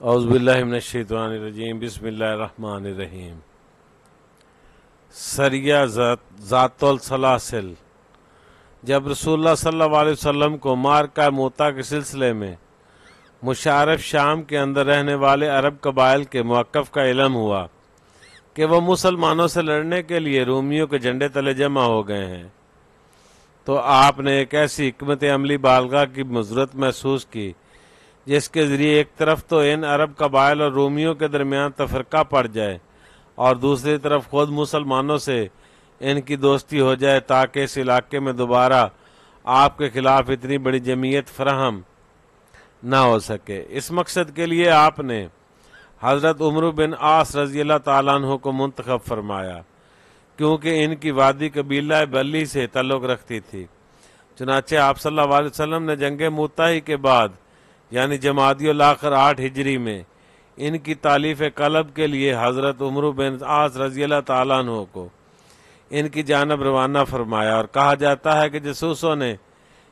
औज़बिल्लिनशैतवानरजीम बिस्मिल्लाहिर्रहमानिर्रहीम सरिया ज़ातुल सलासिल जब रसूलुल्लाह सल्लल्लाहु अलैहि वसल्लम को मार का मोता के सिलसिले में मुशारफ शाम के अंदर रहने वाले अरब कबाइल के मौक़ का इलम हुआ कि वह मुसलमानों से लड़ने के लिए रोमियों के झंडे तले जमा हो गए हैं तो आपने एक ऐसी हमत अमली बालगा की मजरत महसूस की जिसके ज़रिए एक तरफ़ तो इन अरब कबाइल और रोमियों के दरमियान तफरका पड़ जाए और दूसरी तरफ़ खुद मुसलमानों से इनकी दोस्ती हो जाए ताकि इस इलाके में दोबारा आपके खिलाफ इतनी बड़ी जमीयत फ्राहम ना हो सके। इस मकसद के लिए आपने हज़रत उमर बिन आस रज़ी तु को मुंतखब फरमाया, क्योंकि इनकी वादी कबीला बल्ली से तल्लुक़ रखती थी। चुनाचे आप सल्लल्लाहु वसल्लम ने जंग मुताही के बाद यानी जमाती आखिर आठ हिजरी में इनकी तालीफ कलब के लिए हज़रत उमर बिन आस रज़ी तु को इनकी जानब रवाना फरमाया और कहा जाता है कि जसूसों ने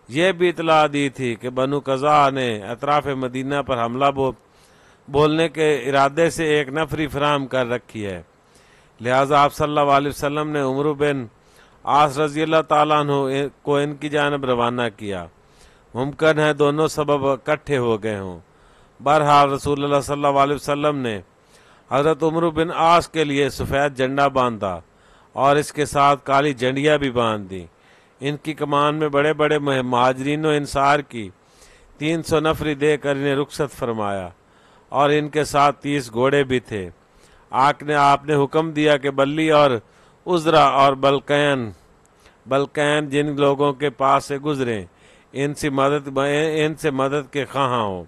यह भी इतला दी थी कि बनु कज़ा ने अतराफ़ मदीना पर हमला बो, बोलने के इरादे से एक नफरी फराम कर रखी है। लिहाजा आप सल्लल्लाहु ने उमर बिन आस रज़ी अल्लाह को इनकी जानब रवाना किया। मुमकिन है, दोनों सबब इकट्ठे हो गए हों। बहरहाल रसूल सल्लल्लाहु अलैहि वसल्लम ने हज़रत उमर बिन आस के लिए सफ़ेद झंडा बांधा और इसके साथ काली झंडियाँ भी बाँध। दी इनकी कमान में बड़े बड़े महाजरीन इंसार की तीन सौ नफरी देकर इन्हें रुखसत फरमाया और इनके साथ तीस घोड़े भी थे। आक ने आपने हुक्म दिया कि बल्ली और उजरा और बलकैन बलकैन जिन लोगों के पास से गुजरे इनसे मदद इनसे मदद के खा हो।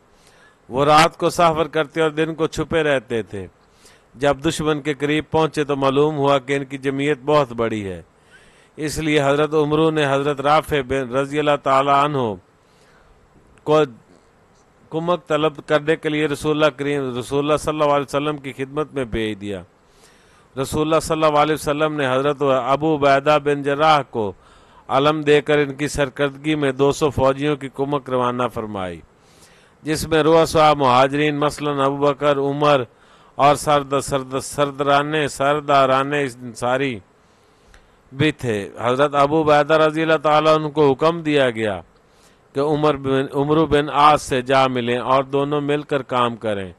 वो रात को सफ़र करते और दिन को छुपे रहते थे। जब दुश्मन के करीब पहुँचे तो मालूम हुआ कि इनकी जमीयत बहुत बड़ी है। इसलिए हज़रत उमरू ने हज़रत राफ़ बिन रज़ी तहो को कुमक तलब करने के लिए रसूल करीम रसूल सल्लल्लाहु अलैहि वसल्लम की खिदमत में भेज दिया। रसूल सल्लल्लाहु अलैहि वसल्लम ने हज़रत अबू बैदा बिन जराह को अलम देकर इनकी सरकर्दगी में 200 फौजियों की कुमक रवाना फरमाई, जिसमें रोसवा महाजरीन, मसलन अबू बकर, उमर और सरद सरद सरदराने, सरदाराने सारी भी थे। हज़रत अबू बैदर रज़ी उनको हुक्म दिया गया कि उमर बिन उमर बिन आज से जा मिलें और दोनों मिलकर काम करें।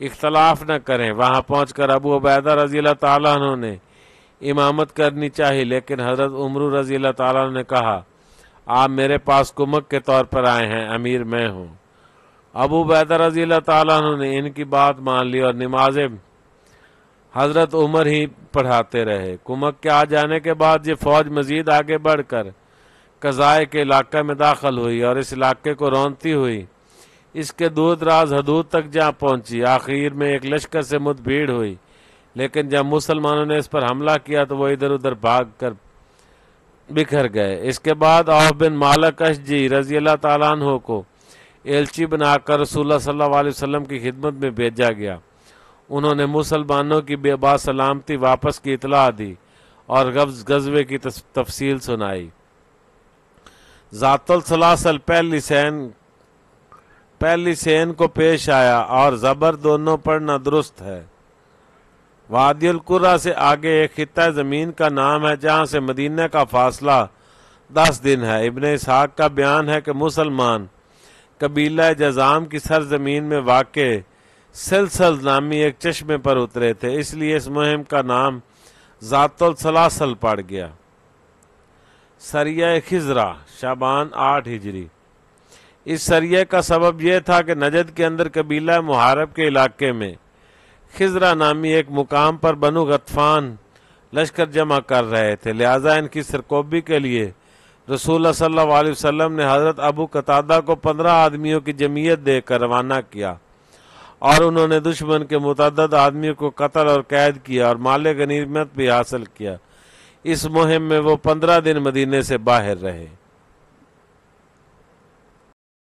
इख्तलाफ न करें। वहाँ पहुंचकर अबू उबैदा रज़ी तु ने इमामत करनी चाहिए, लेकिन हज़रत उमर रज़ी ने कहा, आप मेरे पास कुमक के तौर पर आए हैं, अमीर मैं हूँ। अबू बैदर रज़ी तु ने इनकी बात मान ली और नमाज़ हज़रत उमर ही पढ़ाते रहे। कुमक के आ जाने के बाद ये फौज मजीद आगे बढ़कर कज़ाए के इलाके में दाखिल हुई और इस इलाके को रौनती हुई, इसके दूर दराज हदूद तक जहाँ पहुँची। आखिर में एक लश्कर से मुठभीड़ हुई। लेकिन जब मुसलमानों ने इस पर हमला किया तो वो इधर उधर भाग कर बिखर गए। इसके बाद औफ बिन मालक जी रज़ी अल्लाह तु को एलची बनाकर रसूल सल्लल्लाहु अलैहि वसल्लम की खिदमत में भेजा गया। उन्होंने मुसलमानों की बेबा सलामती वापस की इतला दी और गज गजबे की तफसील सुनाई। जातुल सलासल, पहली सैन पहली सैन को पेश आया और जबर दोनों पढ़ना दुरुस्त है। वादियल कुरा से आगे एक खिता ज़मीन का नाम है, जहाँ से मदीना का फासला दस दिन है। इबन इसहाक का बयान है कि मुसलमान कबीला जजाम की सरजमीन में वाक़ सिलसल नामी एक चश्मे पर उतरे थे, इसलिए इस मुहिम का नाम जातुल सलासल पड़ गया। सरिया खिजरा, शाबान आठ हिजरी। इस सरिया का सबब यह था कि नजद के अंदर कबीला मुहारब के इलाके में खिजरा नामी एक मुकाम पर बनु गतफान लश्कर जमा कर रहे थे। लिहाजा इनकी सरकोबी के लिए रसूल सल्लल्लाहु अलैहि वसल्लम ने हज़रत अबू कतादा को पंद्रह आदमियों की जमीयत देकर रवाना किया और उन्होंने दुश्मन के मुतद आदमियों को कत्ल और कैद किया और माल गनीमत भी हासिल किया। इस मुहिम में वो पंद्रह दिन मदीने से बाहर रहे।